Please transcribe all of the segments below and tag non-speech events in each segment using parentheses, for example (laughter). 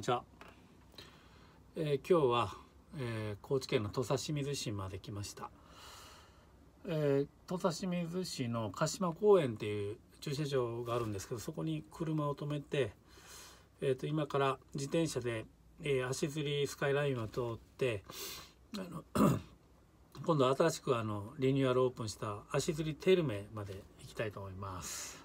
にちは、えー、今日は、えー、高知県の土佐清水市まで来ました、えー、土佐清水市の鹿島公園っていう駐車場があるんですけどそこに車を止めて、えーと、今から自転車で、え足摺りスカイラインを通ってあの (coughs) 今度新しくあのリニューアルオープンした足摺りテルメまで行きたいと思います。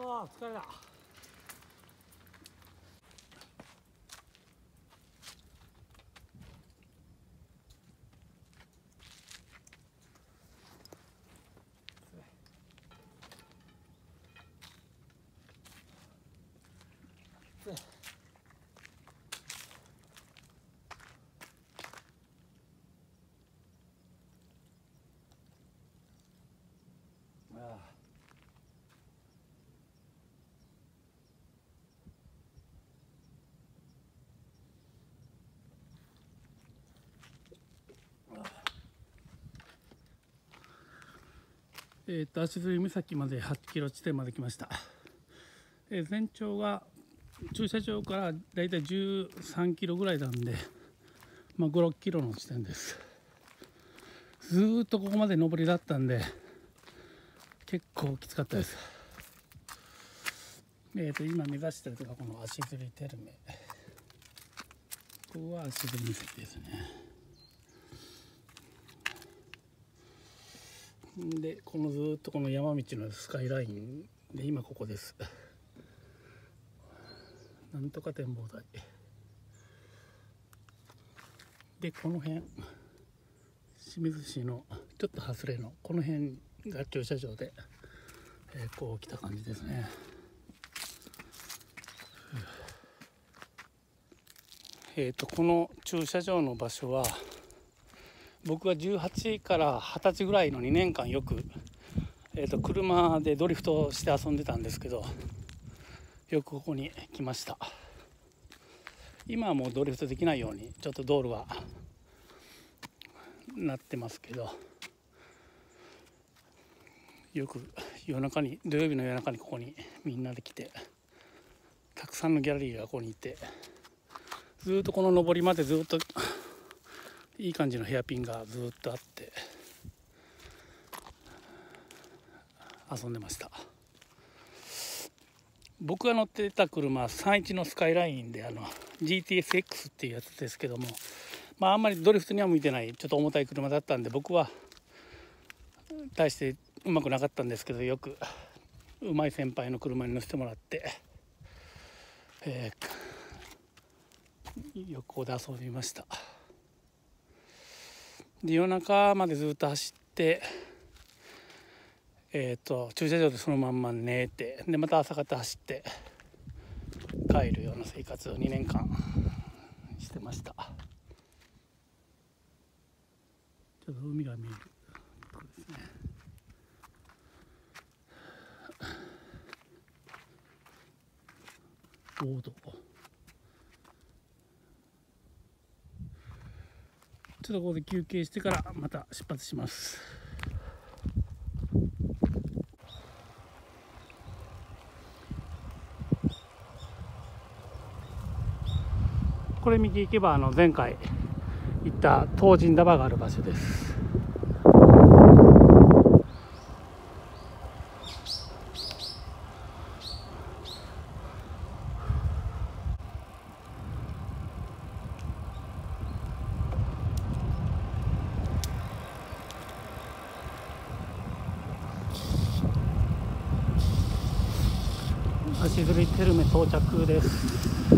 ああ疲れたえーと、足摺岬まで8キロ地点まで来ました、えー、全長が駐車場からだいたい13キロぐらいなんで、まあ、56キロの地点です。ずっとここまで上りだったんで結構きつかったです。えーと今目指してるのがこの足摺テルメ。ここは足摺岬ですね。でこのずっとこの山道のスカイラインで今ここです。なんとか展望台。でこの辺清水市のちょっと外れのこの辺が駐車場で、えー、こう来た感じですね。えーと、この駐車場の場所は僕が18から20歳ぐらいの2年間よく、えーと車でドリフトして遊んでたんですけどよくここに来ました。今はもうドリフトできないようにちょっと道路がなってますけどよく夜中に土曜日の夜中にここにみんなで来てたくさんのギャラリーがここにいてずっとこの上りまでずっといい感じのヘアピンがずっとあって遊んでました。僕が乗ってた車31のスカイラインであの GTSX っていうやつですけどもまああんまりドリフトには向いてないちょっと重たい車だったんで僕は大してうまくなかったんですけどよくうまい先輩の車に乗せてもらって、えー、よくここで遊びました。で夜中までずっと走ってえーと、駐車場でそのまんま寝てでまた朝方走って帰るような生活を2年間してました。ちょっと海が見える。とこですね。ボードちょっとここで休憩してからまた出発します。これ右行けばあの前回行った東神ダバがある場所です。足摺テルメ到着です。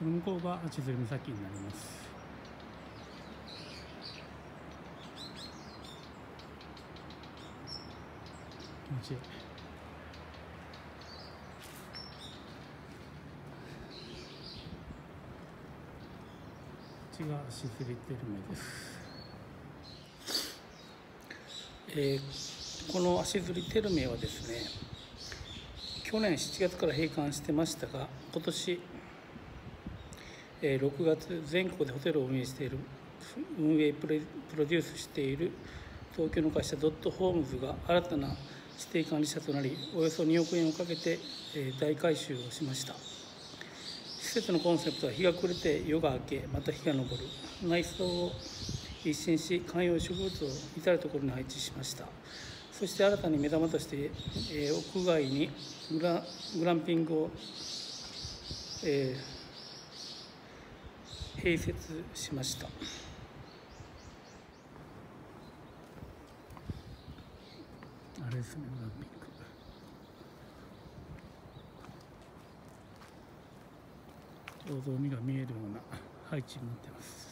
向こうが千鶴岬になります。気持ちいい。がシズリテルメです、えー、この足摺テルメはですね去年7月から閉館してましたが今年6月全国でホテルを運営している運営プロデュースしている東京の会社ドットホームズが新たな指定管理者となりおよそ2億円をかけて大改修をしました。施設のコンセプトは日が暮れて夜が明けまた日が昇る。内装を一新し観葉植物を至る所に配置しました。そして新たに目玉として、え屋外にグラグランピングを、えー併設しました。あれですねランピングちょうど海が見えるような配置になってます。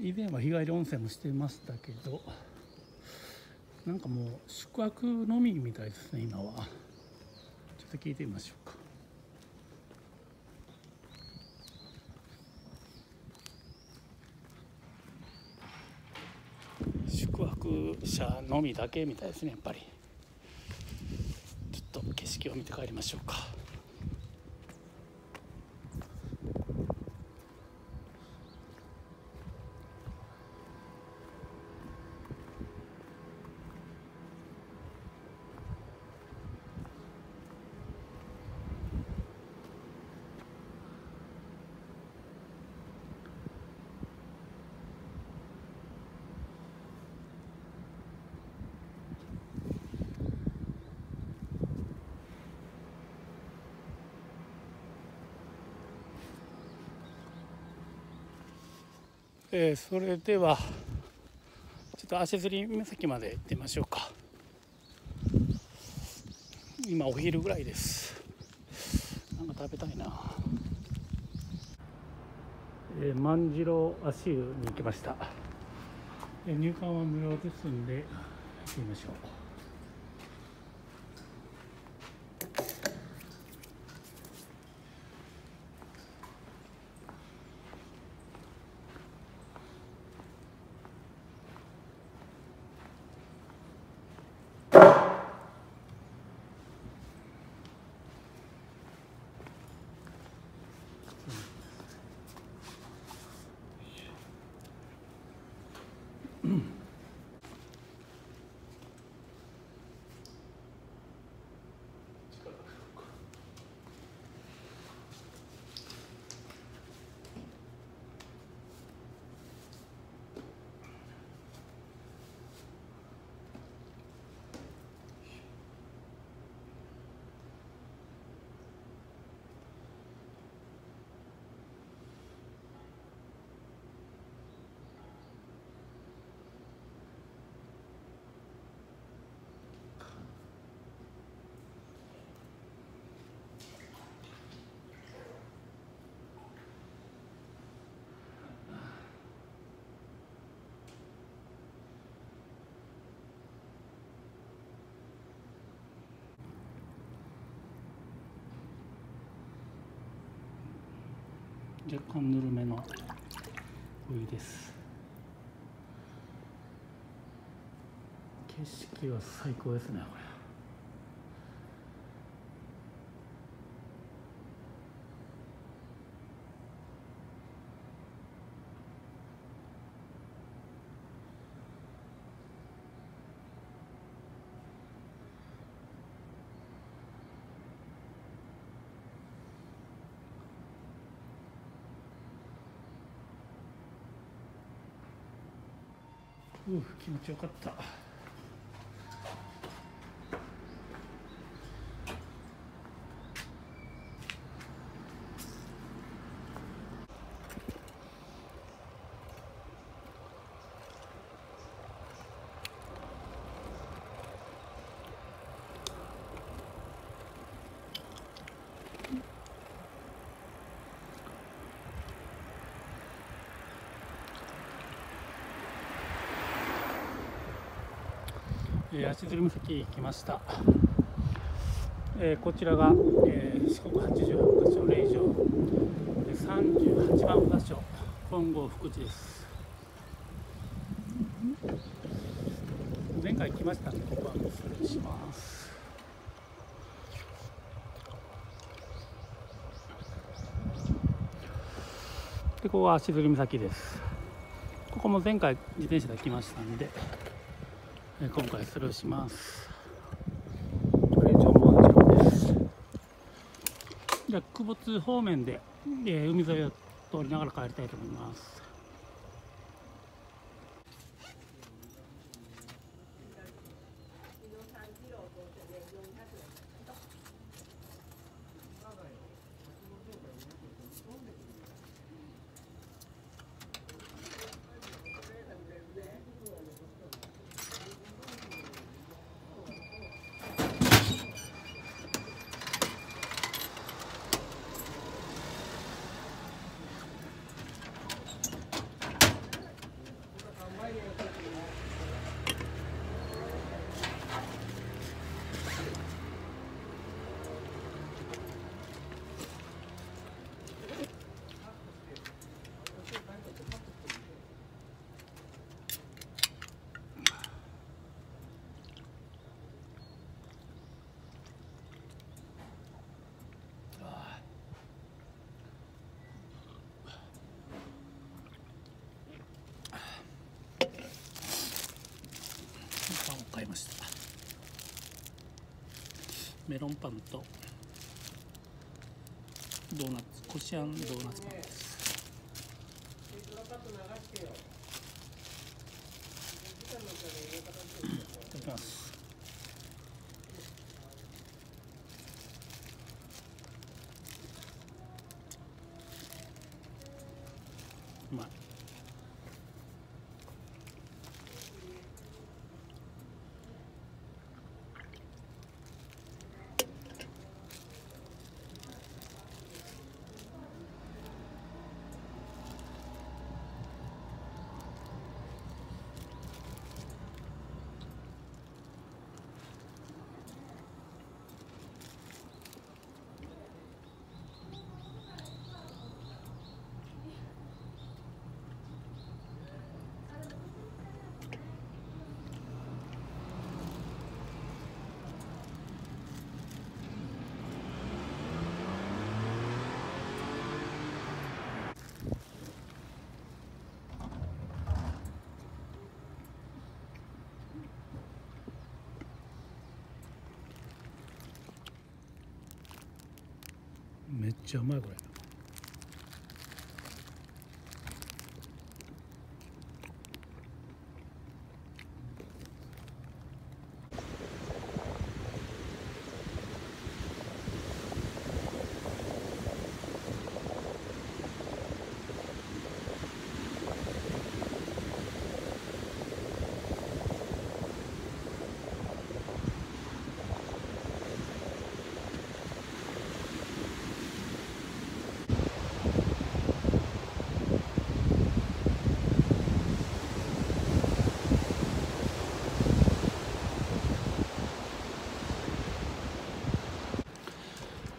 以前は日帰り温泉もしてましたけどなんかもう宿泊のみみたいですね今は。ちょっと聞いてみましょうか。宿泊者のみだけみたいですねやっぱり。ちょっと景色を見て帰りましょうか。えー、それではちょっと足摺岬まで行ってみましょうか。今お昼ぐらいです。なんか食べたいな。えー、万次郎足湯に行きました、えー、入館は無料ですんで行ってみましょう。若干ぬるめのお湯です。景色は最高ですねこれう気持ちよかった。足摺岬来ました、えー、こちらが、えー、四国88箇所霊場38番場所。本郷福地です。前回来ましたのでここは失礼します。でここは足摺岬です。ここも前回自転車で来ましたんで。今回スルーします。これ縄文城です。じゃあ久保津方面で、えー、海沿いを通りながら帰りたいと思います買いました。メロンパンとドーナツこしあんドーナツパンです。いただきます。めっ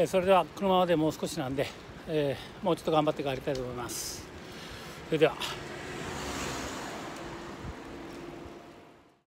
えーそれではこのままでもう少しなんで、えーもうちょっと頑張って帰りたいと思います。それでは。